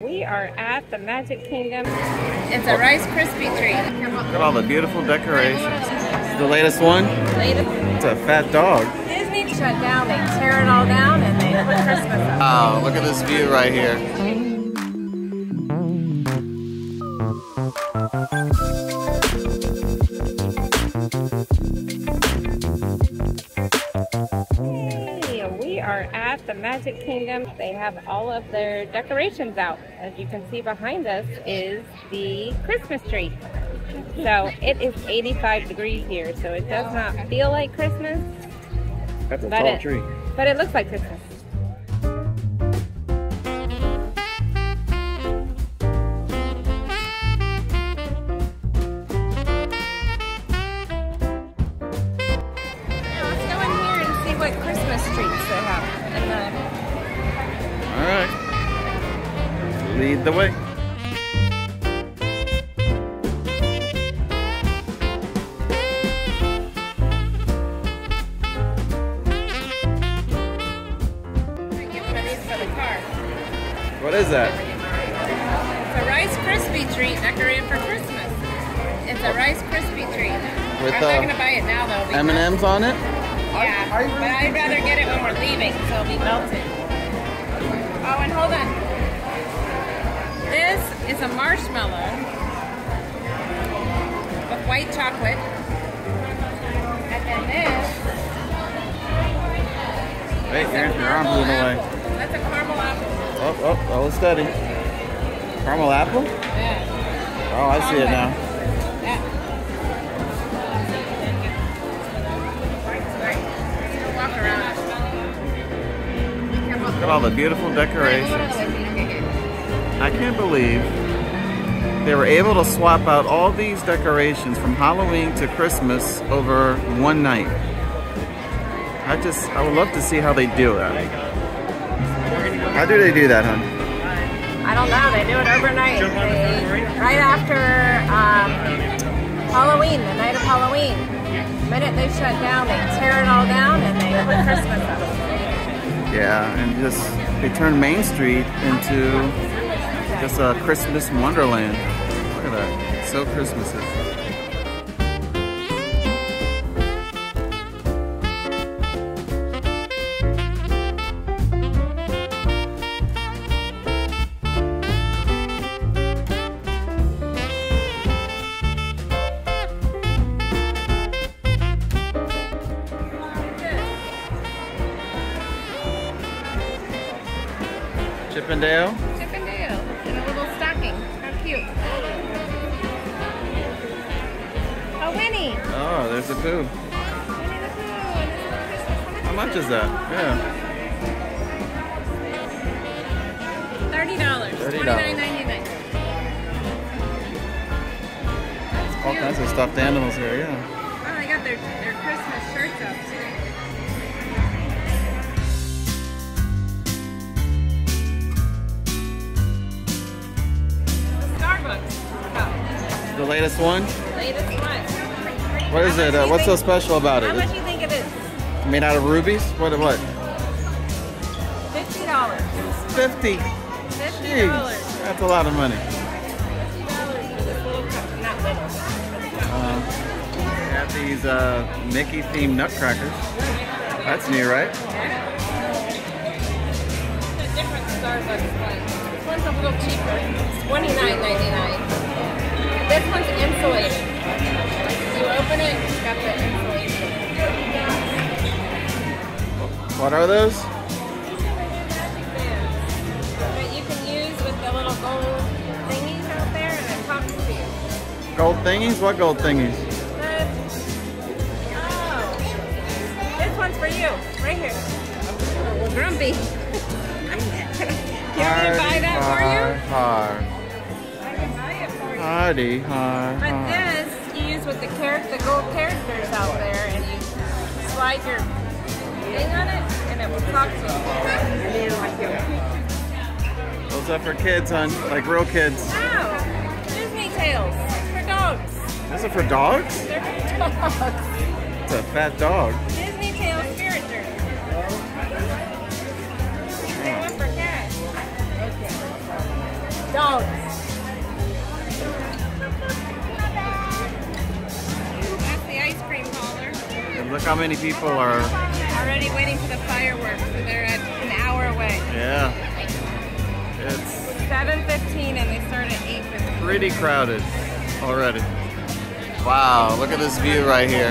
We are at the Magic Kingdom. It's a Rice Krispie treat. Look at all the beautiful decorations. The latest one. Latest It's a fat dog. Disney shut down. They tear it all down and they put Christmas up. Wow, look at this view right here. The Magic Kingdom. They have all of their decorations out. As you can see behind us is the Christmas tree. So it is 85 degrees here, so it does not feel like Christmas, That's a but it, but it looks like Christmas. Lead the way. Gift for these for the car. What is that? It's a Rice Krispie treat decorated for Christmas. It's a Rice Krispie treat. With, I'm uh, not gonna buy it now though. M&M's on it? Yeah, but I'd rather get it when we're leaving, so it'll be melted. Marshmallow with white chocolate. And then this. Wait, is a your, arm blew away. That's a caramel apple. Oh, oh, hold steady. Caramel apple? Yeah. Oh, I see it now. Yeah. Look at all the beautiful decorations. I can't believe they were able to swap out all these decorations from Halloween to Christmas over one night. I just, I would love to see how they do that. How do they do that, hon? I don't know. They do it overnight. They, right after um, Halloween, the night of Halloween. The minute they shut down, they tear it all down and they put Christmas up. Yeah, and just, they turn Main Street into just a Christmas wonderland. Look at that. So Christmassy. Chip 'n' Dale? Chippendale cute. Oh, Winnie. Oh, there's a Pooh. Winnie the Pooh and his little Christmas. How much is that? Yeah. Thirty dollars. $30. Twenty-nine ninety-nine. All kinds of stuffed animals here, yeah. Oh, they got their their Christmas shirts up too. Latest one? latest one. What is How it? Uh, what's so special about How it? much do you think it is? made out of rubies? What? Of what? Fifty dollars. 50. Fifty dollars. That's a lot of money. Fifty dollars for this little cup. Not little. Uh, we have these uh, Mickey themed nutcrackers. That's new, right? It's a different Starbucks one. This one's a little cheaper. It's twenty-nine ninety-nine. This one's insulated. You open it, it's got the insulation. What are those? That you can use with the little gold thingies out there, and it talks to you. Gold thingies? What gold thingies? Oh, this one's for you, right here. Grumpy. you want me to buy that for you? Har, Hardy, har, But this you use with the character, the gold characters out there, and you slide your thing on it, and it will talk to you. Those are for kids, hon. Like real kids. No, Disney tails for dogs. Those are for dogs? They're for dogs. It's a fat dog. Disney tail spirit journey. They went for cats. Don't. And look how many people are. Already waiting for the fireworks, so they're at an hour away. Yeah. It's 7.15 and they start at 8.15. pretty crowded already. Wow, look at this view right here.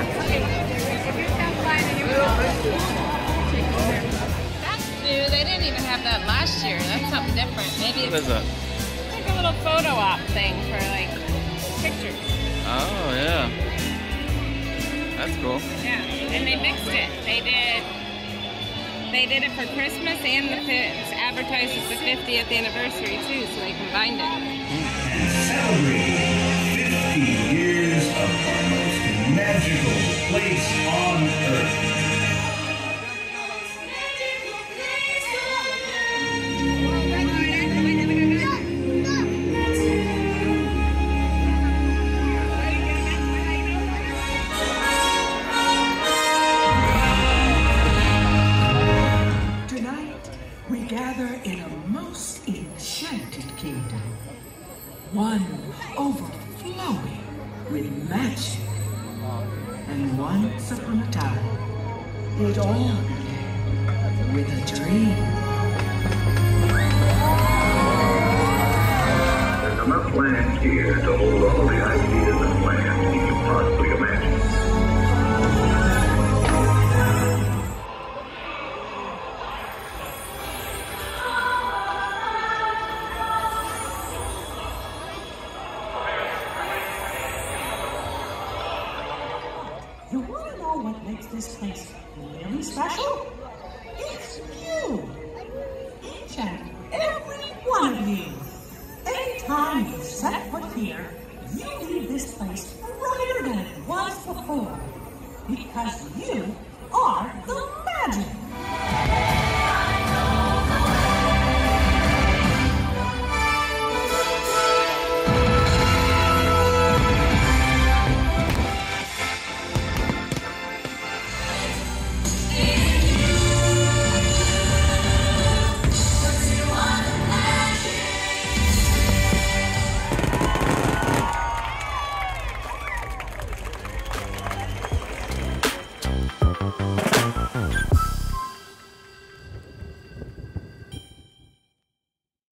That's new. They didn't even have that last year. That's something different. Maybe What it's is that? like a little photo op thing for like pictures. Oh, yeah. That's cool. Yeah, and they mixed it. They did. They did it for Christmas and the fi- it's advertised as the 50th anniversary too, so they combined it. and celebrating 50 years of our most magical place on earth. Overflowing with magic. And once upon a time, it all began with a dream. There's enough land here to hold all the ideas and plans you can possibly imagine. You want to know what makes this place really special? It's you. Each and every one of you. Anytime you set foot here, you leave this place brighter than it was before. Because you are the magic.